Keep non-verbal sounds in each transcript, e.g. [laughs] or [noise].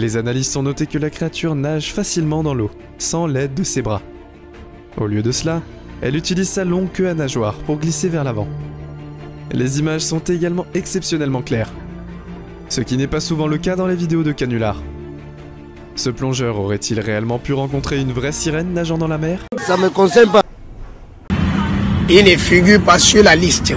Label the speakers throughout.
Speaker 1: Les analystes ont noté que la créature nage facilement dans l'eau, sans l'aide de ses bras. Au lieu de cela, elle utilise sa longue queue à nageoire pour glisser vers l'avant. Les images sont également exceptionnellement claires, ce qui n'est pas souvent le cas dans les vidéos de Canular. Ce plongeur aurait-il réellement pu rencontrer une vraie sirène nageant dans la mer?
Speaker 2: Ça me concerne pas.
Speaker 3: Il ne figure pas sur la liste.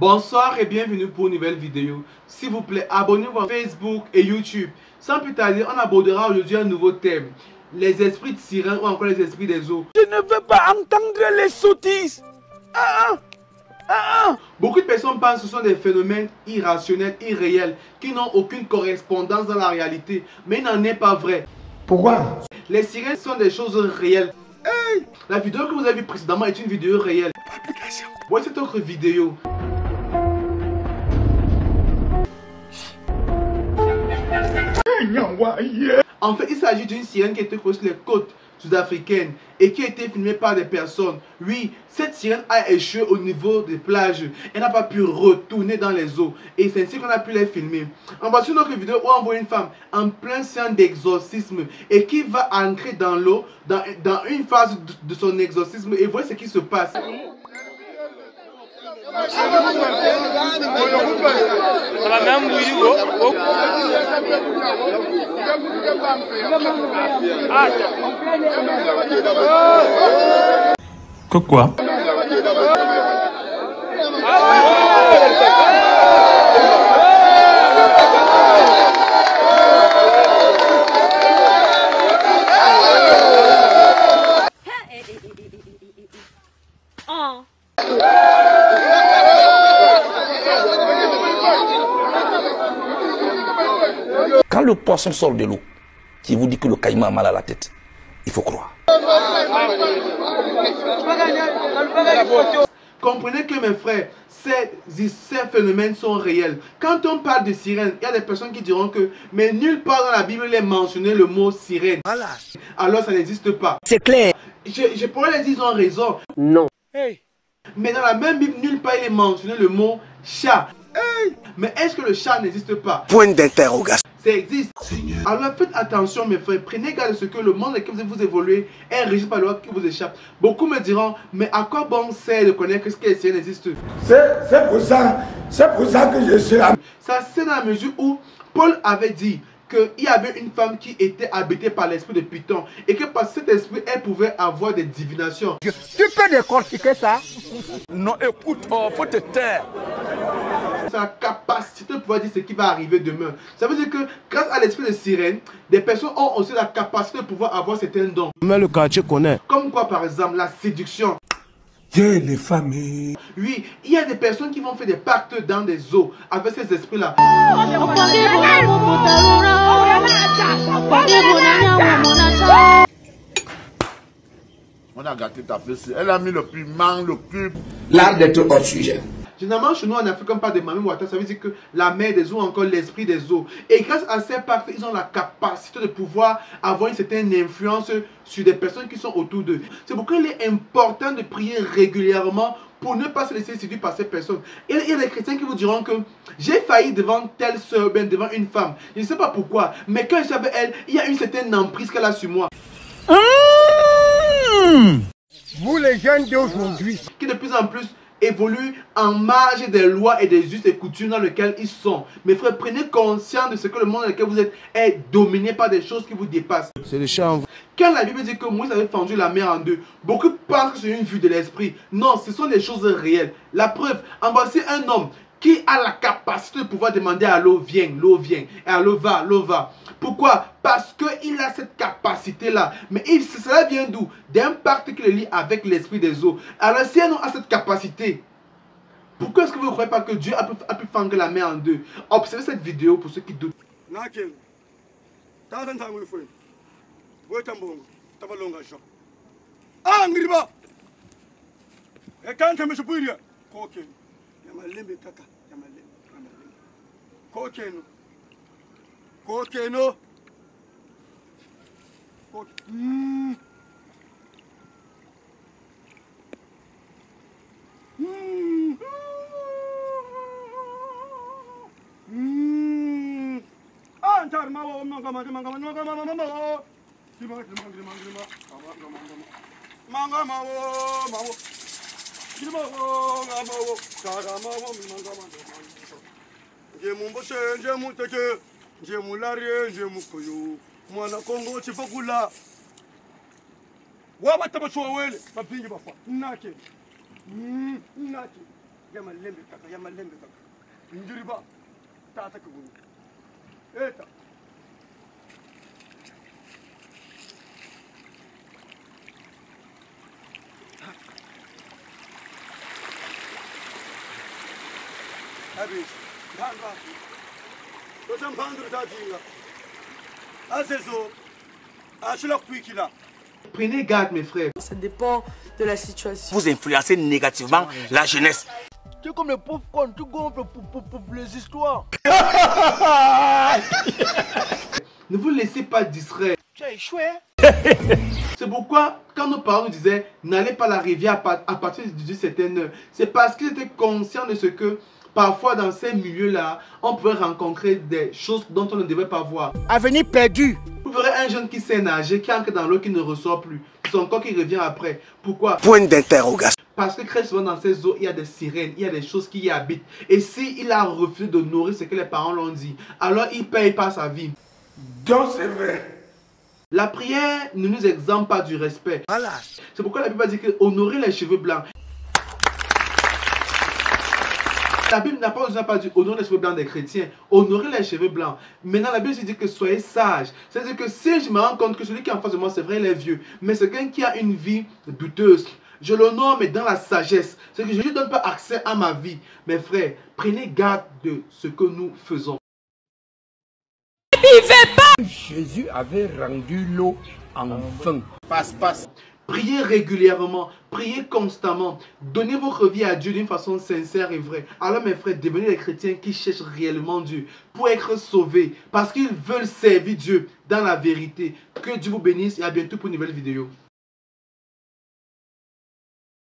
Speaker 4: Bonsoir et bienvenue pour une nouvelle vidéo. S'il vous plaît, abonnez-vous à Facebook et YouTube. Sans plus tarder, on abordera aujourd'hui un nouveau thème. Les esprits de sirène ou encore les esprits des eaux.
Speaker 2: Je ne veux pas entendre les sottises. Ah, ah, ah,
Speaker 4: Beaucoup de personnes pensent que ce sont des phénomènes irrationnels, irréels, qui n'ont aucune correspondance dans la réalité. Mais il n'en est pas vrai.
Speaker 3: Pourquoi?
Speaker 4: Les sirènes sont des choses réelles. La vidéo que vous avez vue précédemment est une vidéo réelle. Voici cette autre vidéo. En fait, il s'agit d'une sirène qui était connue sur les côtes sud-africaines et qui a été filmée par des personnes. Oui, cette sirène a échoué au niveau des plages. Elle n'a pas pu retourner dans les eaux. Et c'est ainsi qu'on a pu les filmer. En voici une autre vidéo où on voit une femme en plein séance d'exorcisme et qui va entrer dans l'eau dans, dans une phase de, de son exorcisme et voyez ce qui se passe.
Speaker 1: Quoi
Speaker 5: le poisson sort de l'eau, qui vous dit que le caïman a mal à la tête, il faut croire.
Speaker 4: Comprenez que mes frères, ces, ces phénomènes sont réels. Quand on parle de sirène, il y a des personnes qui diront que, mais nulle part dans la Bible il est mentionné le mot sirène.
Speaker 2: Voilà.
Speaker 4: Alors ça n'existe pas.
Speaker 2: C'est clair.
Speaker 4: Je, je pourrais les dire, ils ont raison.
Speaker 2: Non. Hey.
Speaker 4: Mais dans la même Bible, nulle part il est mentionné le mot chat. Mais est-ce que le chat n'existe pas?
Speaker 2: Point d'interrogation.
Speaker 4: Ça existe. Alors faites attention mes frères, prenez garde à ce que le monde dans lequel vous évoluez est régi par le loi qui vous échappe. Beaucoup me diront, mais à quoi bon sert de connaître ce que les sirènes existent
Speaker 3: C'est pour ça, c'est pour ça que je suis là.
Speaker 4: Ça c'est dans la mesure où Paul avait dit qu'il y avait une femme qui était habitée par l'esprit de Python et que par cet esprit, elle pouvait avoir des divinations.
Speaker 2: Tu peux décortiquer ça?
Speaker 5: Non, écoute, oh, faut te taire.
Speaker 4: Sa capacité de pouvoir dire ce qui va arriver demain. Ça veut dire que grâce à l'esprit de sirène, des personnes ont aussi la capacité de pouvoir avoir certains dons.
Speaker 2: Mais le quartier connaît.
Speaker 4: Comme quoi par exemple la séduction.
Speaker 3: Les familles.
Speaker 4: Oui, il y a des personnes qui vont faire des pactes dans des eaux avec ces esprits-là.
Speaker 6: On a gâté ta fesse. Elle a mis le piment, le cube.
Speaker 3: L'art d'être hors sujet.
Speaker 4: Généralement, chez nous en Afrique, on parle de Mami Wata, ça veut dire que la mer des eaux, encore l'esprit des eaux. Et grâce à ces pactes, ils ont la capacité de pouvoir avoir une certaine influence sur des personnes qui sont autour d'eux. C'est pourquoi il est important de prier régulièrement pour ne pas se laisser séduire par ces personnes. Et il y a des chrétiens qui vous diront que j'ai failli devant telle soeur, bien devant une femme. Je ne sais pas pourquoi, mais quand je suis avec elle, il y a une certaine emprise qu'elle a sur moi.
Speaker 2: Vous les jeunes d'aujourd'hui.
Speaker 4: Qui de plus en plus évoluent en marge des lois et des us et coutumes dans lesquelles ils sont. Mes frères, prenez conscience de ce que le monde dans lequel vous êtes est dominé par des choses qui vous dépassent.
Speaker 2: C'est le chant.
Speaker 4: Quand la Bible dit que Moïse avait fendu la mer en deux, beaucoup pensent que c'est une vue de l'esprit. Non, ce sont des choses réelles. La preuve, en voici un homme qui a la capacité de pouvoir demander à l'eau, viens, l'eau vient, et à l'eau va, l'eau va. Pourquoi? Parce qu'il a cette capacité-là. Mais il, cela vient d'où D'un pacte qu'il lie avec l'esprit des eaux. Alors si un homme a cette capacité, pourquoi est-ce que vous ne croyez pas que Dieu a pu, fendre la mer en deux? Observez cette vidéo pour ceux qui doutent.
Speaker 7: Coach Eno. Coach Eno. Coach. Mm. Mm. Mm. Antar mawa omno gama gama gama gama gama gama mawa. Gima gima gima gima gama gama gama. Manga mawa mawa. Gima mawa mawa. Kara mawa manga mawa njemu mboshe njemu teke njemu larye njemu koyo. Mwana kongo chifa kula. Wabata bachuwa wele mapingi mm, yama lembe yama lembe kaka tata kugunu eta. Habis. Tota tatinga
Speaker 4: Prenez garde, mes frères.
Speaker 8: Ça dépend de la situation.
Speaker 3: Vous influencez négativement la jeunesse.
Speaker 2: Tu es comme le pauvre con, tu gonfles pour, pour, pour les histoires. [laughs]
Speaker 4: Ne vous laissez pas distraire.
Speaker 2: Tu as échoué. [laughs]
Speaker 4: C'est pourquoi, quand nos parents nous disaient n'allez pas à la rivière à, pa- à partir d'une certaine heure, c'est parce qu'ils étaient conscients de ce que parfois dans ces milieux-là, on pouvait rencontrer des choses dont on ne devait pas voir.
Speaker 2: Avenir perdu.
Speaker 4: Vous verrez un jeune qui sait nager, qui entre dans l'eau, qui ne ressort plus. Son corps qui revient après. Pourquoi?
Speaker 3: Point d'interrogation.
Speaker 4: Parce que très souvent dans ces eaux, il y a des sirènes, il y a des choses qui y habitent. Et s'il a refusé de nourrir ce que les parents l'ont dit, alors il paye par sa vie.
Speaker 6: Donc c'est vrai.
Speaker 4: La prière ne nous exempte pas du respect.
Speaker 2: Voilà.
Speaker 4: C'est pourquoi la Bible dit que honorer les cheveux blancs. La Bible n'a pas, pas dit honorer les cheveux blancs des chrétiens, honorer les cheveux blancs. Maintenant, la Bible dit que soyez sages. C'est-à-dire que si je me rends compte que celui qui est en face de moi, c'est vrai, il est vieux, mais c'est quelqu'un qui a une vie douteuse. Je l'honore, mais dans la sagesse. C'est que je ne lui donne pas accès à ma vie. Mes frères, prenez garde de ce que nous faisons.
Speaker 3: Jésus avait rendu l'eau en vin.
Speaker 6: Passe, passe.
Speaker 4: Priez régulièrement, priez constamment, donnez votre vie à Dieu d'une façon sincère et vraie. Alors mes frères, devenez des chrétiens qui cherchent réellement Dieu pour être sauvés, parce qu'ils veulent servir Dieu dans la vérité. Que Dieu vous bénisse et à bientôt pour une nouvelle vidéo.